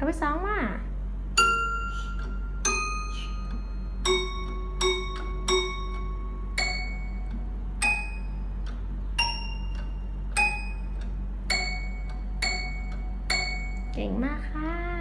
เอาไปสองมาเก่งมากค่ะ